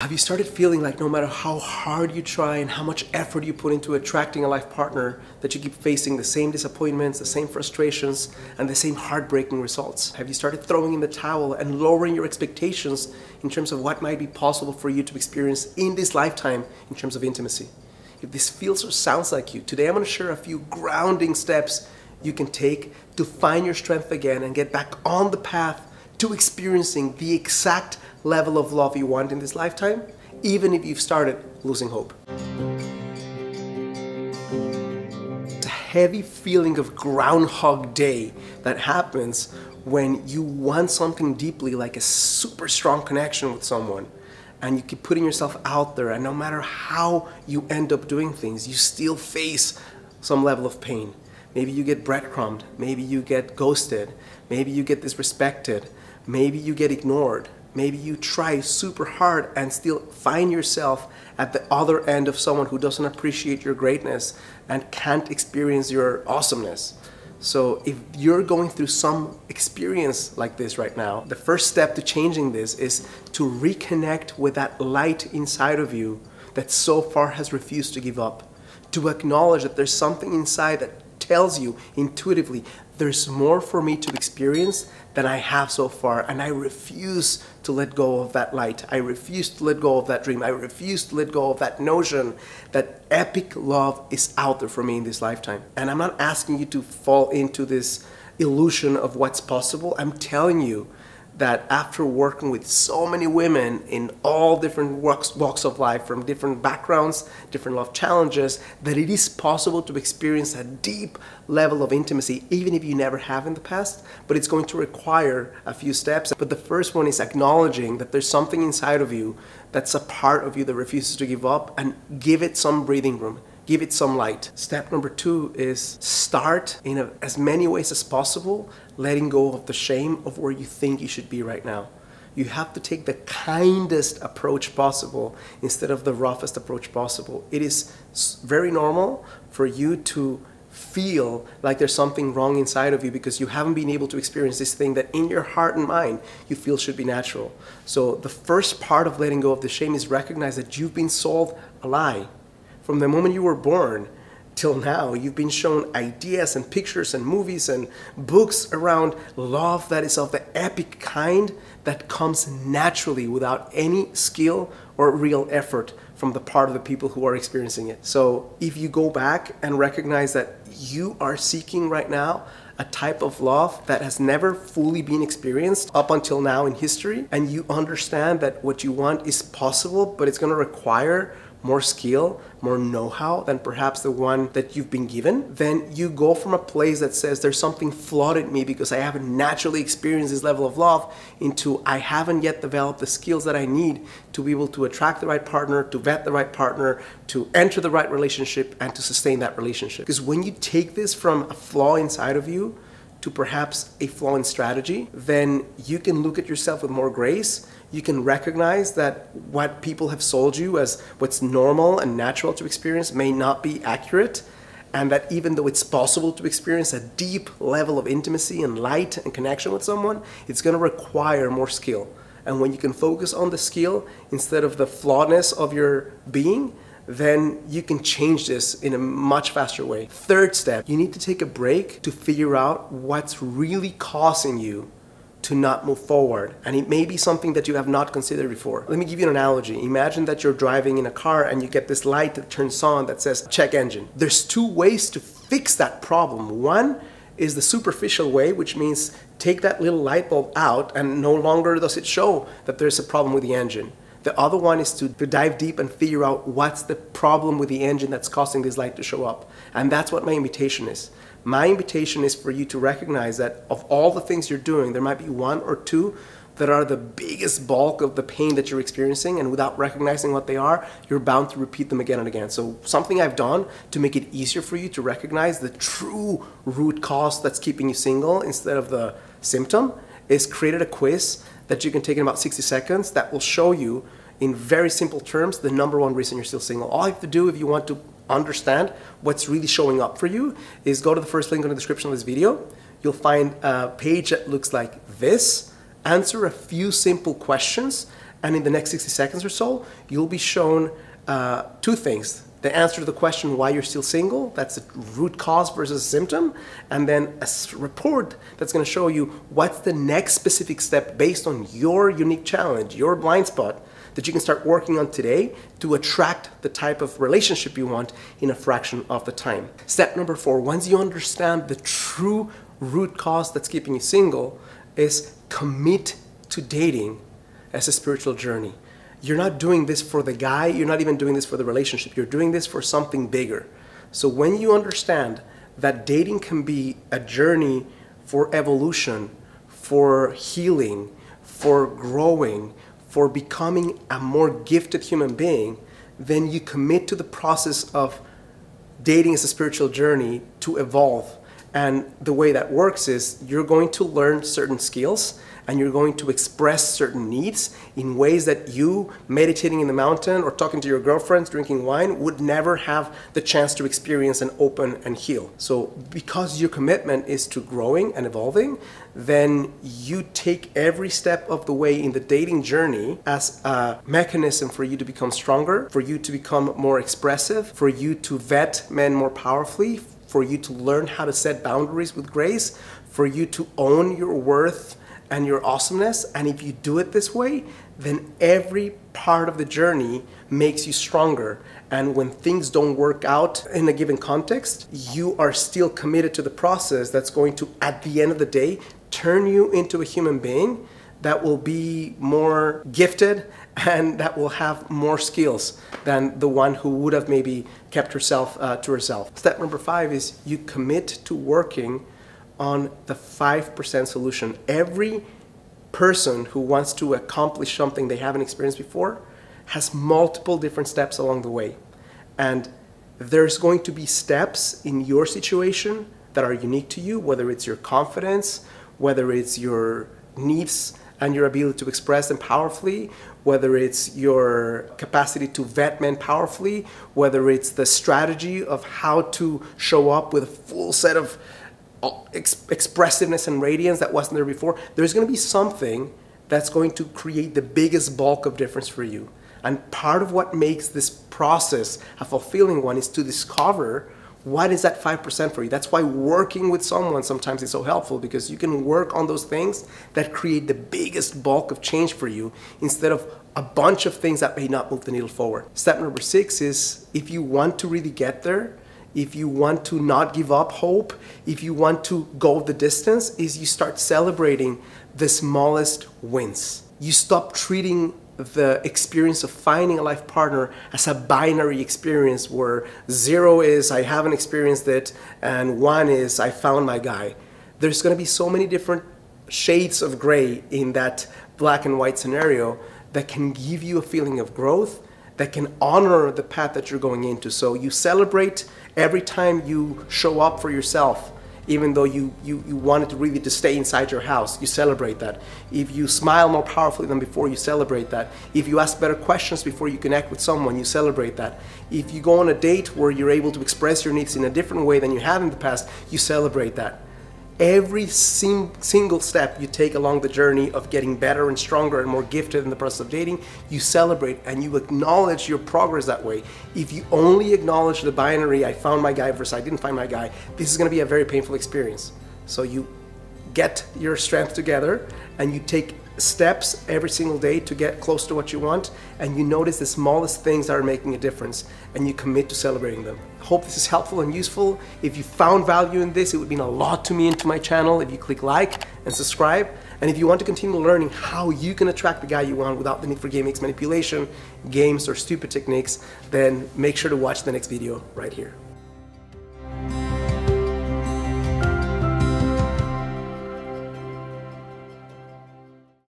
Have you started feeling like no matter how hard you try and how much effort you put into attracting a life partner, that you keep facing the same disappointments, the same frustrations, and the same heartbreaking results? Have you started throwing in the towel and lowering your expectations in terms of what might be possible for you to experience in this lifetime in terms of intimacy? If this feels or sounds like you, today I'm going to share a few grounding steps you can take to find your strength again and get back on the path to experiencing the exact level of love you want in this lifetime, even if you've started losing hope. A heavy feeling of Groundhog Day that happens when you want something deeply, like a super strong connection with someone, and you keep putting yourself out there, and no matter how you end up doing things, you still face some level of pain. Maybe you get breadcrumbed, maybe you get ghosted, maybe you get disrespected, maybe you get ignored, Maybe you try super hard and still find yourself at the other end of someone who doesn't appreciate your greatness and can't experience your awesomeness. So if you're going through some experience like this right now, the first step to changing this is to reconnect with that light inside of you that so far has refused to give up. To acknowledge that there's something inside that tells you intuitively there's more for me to experience than I have so far, and I refuse to let go of that light. I refuse to let go of that dream. I refuse to let go of that notion that epic love is out there for me in this lifetime. And I'm not asking you to fall into this illusion of what's possible. I'm telling you that after working with so many women in all different walks, walks of life, from different backgrounds, different love challenges, that it is possible to experience a deep level of intimacy, even if you never have in the past. But it's going to require a few steps. But the first one is acknowledging that there's something inside of you that's a part of you that refuses to give up and give it some breathing room give it some light. Step number two is start in a, as many ways as possible, letting go of the shame of where you think you should be right now. You have to take the kindest approach possible instead of the roughest approach possible. It is very normal for you to feel like there's something wrong inside of you because you haven't been able to experience this thing that in your heart and mind you feel should be natural. So the first part of letting go of the shame is recognize that you've been sold a lie. From the moment you were born till now, you've been shown ideas and pictures and movies and books around love that is of the epic kind that comes naturally without any skill or real effort from the part of the people who are experiencing it. So if you go back and recognize that you are seeking right now a type of love that has never fully been experienced up until now in history, and you understand that what you want is possible, but it's going to require more skill, more know how than perhaps the one that you've been given, then you go from a place that says there's something flawed in me because I haven't naturally experienced this level of love into I haven't yet developed the skills that I need to be able to attract the right partner, to vet the right partner, to enter the right relationship, and to sustain that relationship. Because when you take this from a flaw inside of you, to perhaps a flaw in strategy, then you can look at yourself with more grace. You can recognize that what people have sold you as what's normal and natural to experience may not be accurate, and that even though it's possible to experience a deep level of intimacy and light and connection with someone, it's going to require more skill. And when you can focus on the skill instead of the flawedness of your being, then you can change this in a much faster way. Third step, you need to take a break to figure out what's really causing you to not move forward. And it may be something that you have not considered before. Let me give you an analogy. Imagine that you're driving in a car and you get this light that turns on that says check engine. There's two ways to fix that problem. One is the superficial way, which means take that little light bulb out and no longer does it show that there's a problem with the engine. The other one is to, to dive deep and figure out what's the problem with the engine that's causing this light to show up. And that's what my invitation is. My invitation is for you to recognize that of all the things you're doing, there might be one or two that are the biggest bulk of the pain that you're experiencing and without recognizing what they are you're bound to repeat them again and again so something i've done to make it easier for you to recognize the true root cause that's keeping you single instead of the symptom is created a quiz that you can take in about 60 seconds that will show you in very simple terms the number one reason you're still single. All you have to do if you want to understand what's really showing up for you is go to the first link in the description of this video. You'll find a page that looks like this, answer a few simple questions, And in the next 60 seconds or so, you'll be shown uh, two things. The answer to the question why you're still single, that's the root cause versus a symptom, and then a report that's going to show you what's the next specific step based on your unique challenge, your blind spot that you can start working on today to attract the type of relationship you want in a fraction of the time. Step number four, once you understand the true root cause that's keeping you single, is commit to dating as a spiritual journey. You're not doing this for the guy, you're not even doing this for the relationship, you're doing this for something bigger. So when you understand that dating can be a journey for evolution, for healing, for growing, for becoming a more gifted human being, then you commit to the process of dating as a spiritual journey to evolve. And the way that works is you're going to learn certain skills and you're going to express certain needs in ways that you, meditating in the mountain or talking to your girlfriends, drinking wine, would never have the chance to experience and open and heal. So, because your commitment is to growing and evolving, then you take every step of the way in the dating journey as a mechanism for you to become stronger, for you to become more expressive, for you to vet men more powerfully, for you to learn how to set boundaries with grace, for you to own your worth and your awesomeness. And if you do it this way, then every part of the journey makes you stronger. And when things don't work out in a given context, you are still committed to the process that's going to, at the end of the day, turn you into a human being that will be more gifted and that will have more skills than the one who would have maybe kept herself uh, to herself. Step number five is you commit to working on the 5% solution. Every person who wants to accomplish something they haven't experienced before has multiple different steps along the way. And there's going to be steps in your situation that are unique to you, whether it's your confidence, whether it's your needs and your ability to express them powerfully, whether it's your capacity to vet men powerfully, whether it's the strategy of how to show up with a full set of uh, ex- expressiveness and radiance that wasn't there before, there's going to be something that's going to create the biggest bulk of difference for you. And part of what makes this process a fulfilling one is to discover what is that 5% for you. That's why working with someone sometimes is so helpful because you can work on those things that create the biggest bulk of change for you instead of a bunch of things that may not move the needle forward. Step number six is if you want to really get there, if you want to not give up hope, if you want to go the distance, is you start celebrating the smallest wins. You stop treating the experience of finding a life partner as a binary experience where zero is I haven't experienced it and one is I found my guy. There's going to be so many different shades of gray in that black and white scenario that can give you a feeling of growth that can honor the path that you're going into. So you celebrate every time you show up for yourself, even though you, you, you wanted to really to stay inside your house, you celebrate that. If you smile more powerfully than before, you celebrate that. If you ask better questions before you connect with someone, you celebrate that. If you go on a date where you're able to express your needs in a different way than you have in the past, you celebrate that every sing, single step you take along the journey of getting better and stronger and more gifted in the process of dating, you celebrate and you acknowledge your progress that way. If you only acknowledge the binary, I found my guy versus I didn't find my guy, this is going to be a very painful experience. So you get your strength together and you take steps every single day to get close to what you want and you notice the smallest things are making a difference and you commit to celebrating them. Hope this is helpful and useful. If you found value in this, it would mean a lot to me and to my channel if you click like and subscribe. And if you want to continue learning how you can attract the guy you want without the need for GameX manipulation, games, or stupid techniques, then make sure to watch the next video right here.